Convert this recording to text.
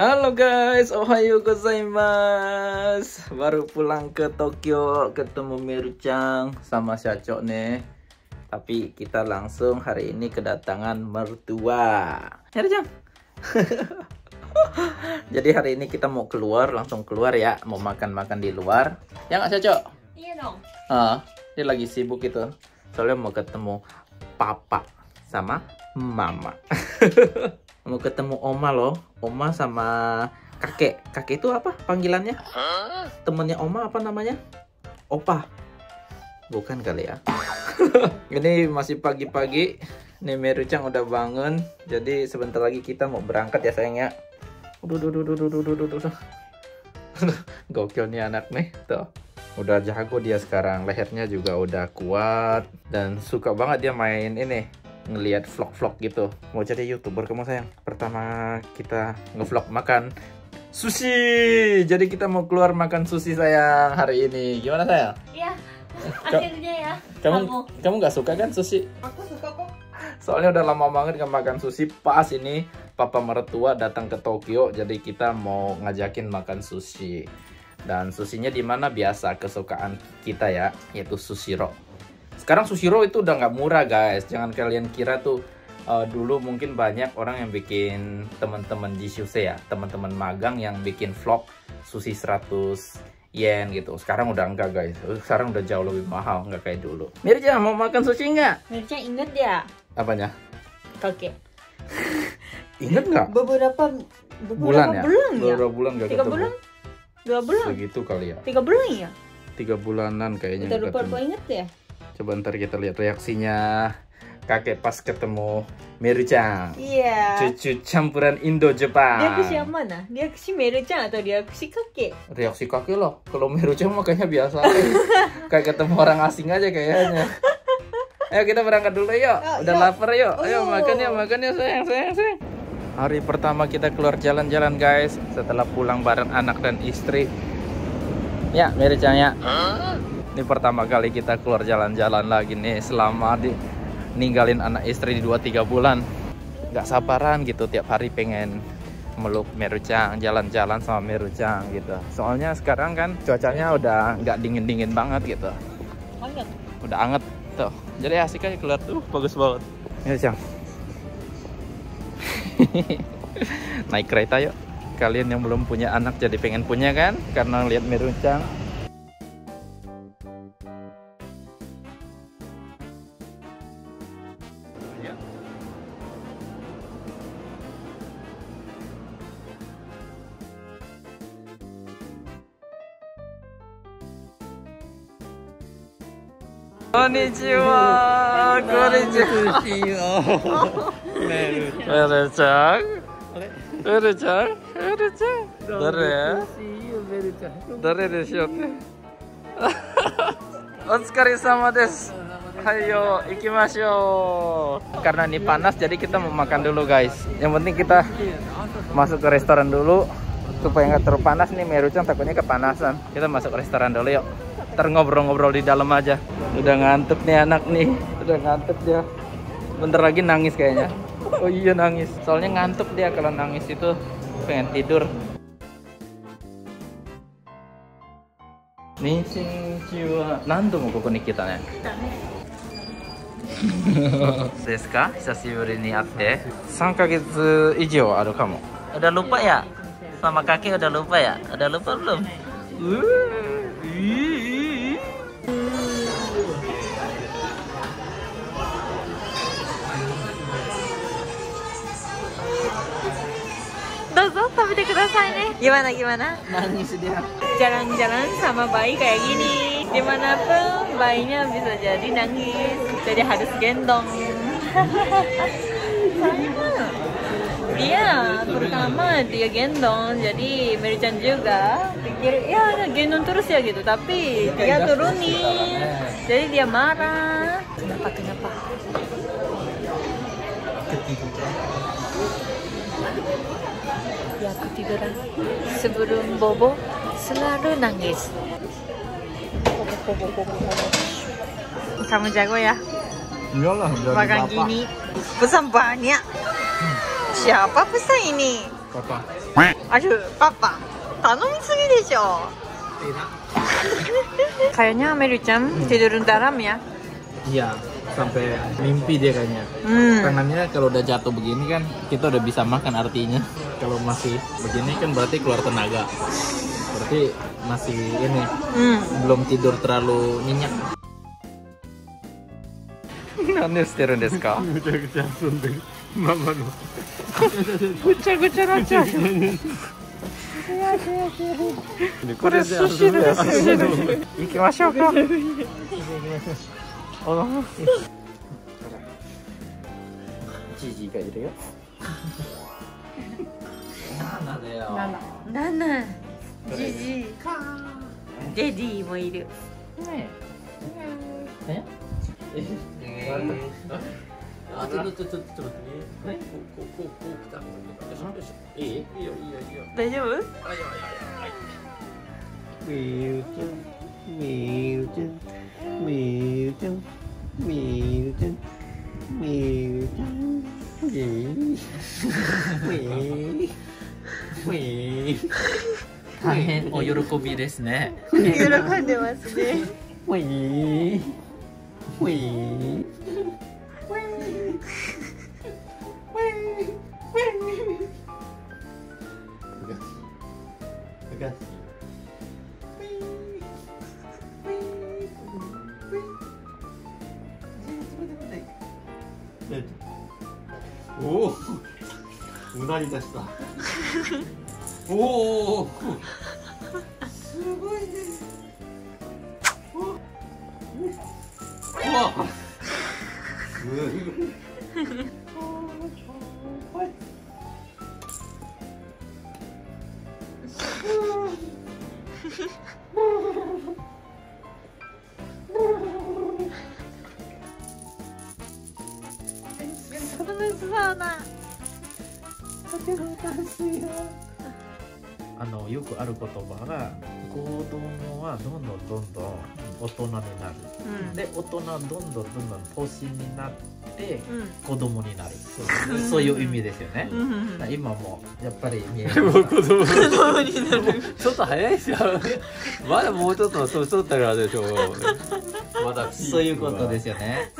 Halo guys, ohayo gozaimasu. Baru pulang ke Tokyo, ketemu Mirucang sama Syacok nih. Tapi kita langsung hari ini kedatangan mertua. Mirucang. Jadi hari ini kita mau keluar, langsung keluar ya, mau makan-makan di luar. Ya nggak Syacok? Iya dong. Ah, dia lagi sibuk itu. Soalnya mau ketemu papa sama mama. mau ketemu oma loh. Oma sama kakek. Kakek itu apa panggilannya? Temennya oma apa namanya? Opa. Bukan kali ya. Ini masih pagi-pagi. Nih Merucang udah bangun. Jadi sebentar lagi kita mau berangkat ya sayang ya. Udah, udah, udah, udah, udah, udah, udah. Gokil nih anak nih. Tuh udah jago dia sekarang lehernya juga udah kuat dan suka banget dia main ini ngelihat vlog-vlog gitu. Mau jadi youtuber kamu sayang? Pertama kita ngevlog makan sushi. Jadi kita mau keluar makan sushi sayang hari ini. Gimana sayang? Iya. Akhirnya ya. kamu kamu nggak suka kan sushi? Aku suka kok. soalnya udah lama banget nggak makan sushi. Pas ini papa mertua datang ke Tokyo jadi kita mau ngajakin makan sushi. Dan susinya di mana? Biasa kesukaan kita ya yaitu sushiro sekarang sushiro itu udah nggak murah guys jangan kalian kira tuh uh, dulu mungkin banyak orang yang bikin teman-teman di Shuse ya teman-teman magang yang bikin vlog sushi 100 yen gitu sekarang udah enggak guys sekarang udah jauh lebih mahal nggak kayak dulu Mirja mau makan sushi nggak Mirca inget ya apanya kakek. inget nggak Beberapa beberapa bulan ya bulan ya. beberapa bulan nggak Tiga ketemu bulan? Dua bulan? segitu kali ya Tiga bulan ya? tiga bulanan kayaknya Kita lupa lupa inget ya? Coba ntar kita lihat reaksinya kakek pas ketemu Meru-chan. Iya. Cucu campuran Indo Jepang. Dia si yang mana? Dia ke si Meru-chan atau dia ke si kakek? Reaksi kakek loh. Kalau Meru-chan mah kayaknya biasa. Kayak ketemu orang asing aja kayaknya. Ayo kita berangkat dulu yuk. Yuk, Udah yuk. lapar yuk. Ayo Ayo. makan yuk, makan yuk sayang, sayang, sayang. Hari pertama kita keluar jalan-jalan guys. Setelah pulang bareng anak dan istri. Ya, Meru-chan ya. Ini pertama kali kita keluar jalan-jalan lagi nih selama di ninggalin anak istri di 2-3 bulan. Gak sabaran gitu tiap hari pengen meluk Merucang, jalan-jalan sama Merucang gitu. Soalnya sekarang kan cuacanya udah nggak dingin-dingin banget gitu. Banyak. Udah anget tuh. Jadi asik aja keluar tuh, bagus banget. Merucang. Naik kereta yuk. Kalian yang belum punya anak jadi pengen punya kan? Karena lihat Merucang. Konnichiwa. Konnichiwa. Merucang. Merucang. Merucang. Dore. Dore desho te. Otsukare sama des. Hayo, ikimashou. Karena ini panas jadi kita mau makan dulu guys. Yang penting kita masuk ke restoran dulu supaya nggak terlalu panas nih Merucang takutnya kepanasan. Kita masuk restoran dulu yuk Ntar ngobrol-ngobrol di dalam aja. Udah ngantuk nih anak nih. Udah ngantuk dia. Bentar lagi nangis kayaknya. Oh iya nangis. Soalnya ngantuk dia kalau nangis itu pengen tidur. Nih Ciwa. Nanti mau koko nih kita nih. ですか久しぶりに会って3ヶ月以上あるかも udah lupa ya sama kakek udah lupa ya udah lupa belum Dozo, 食べてくださいね。Gimana gimana? nangis dia Jalan-jalan sama bayi kayak gini. Dimanapun bayinya bisa jadi nangis. Jadi harus gendong. Iya, pertama dia gendong, jadi Merichan juga pikir ya gendong terus ya gitu, tapi dia turunin, jadi dia marah. Kenapa kenapa? ya aku sebelum bobo selalu nangis. Kamu jago ya? Iyalah makan gini. Pesan banyak. Siapa pesan ini? Papa. Aduh papa. Tanam segini desho kayaknya Amerika tidur dalam ya. Iya sampai mimpi dia kayaknya. Hmm Tangannya kalau udah jatuh begini kan kita udah bisa makan artinya. Kalau masih begini kan berarti keluar tenaga. Berarti masih ini Hmm belum tidur terlalu nyenyak. Nanti setirun desu ka? むちゃくちゃ遊んでるママの Guca-guca aja. これで遊ぶやつ行きましょうか。 おじじがいるよ。なんだよ。Nana Gigi デディもいるねえ。え？あ、ちょっとちょっとちょっと待って。ね、こうこうこうこう来た。よいしょよい。いい？いいよいいよいいよ。大丈夫あいやいやいや。みゆちゃんみゆちゃんみゆちゃんみゆちゃんみゆちゃんみみみ大変お喜びですね。喜んでますねみみおおうなり出した。おおすごいね。おうわ。すごい。楽しそうなあのよくある言葉が子供はどんどんどんどん大人になる。うんで大人どんどんどんどん年になってうん子供になる。そうそういう意味ですよね。うん今もやっぱり見える。子供子供になるちょっと早いですよまだもうちょっと年取ったからでしょう まだそういうことですよね。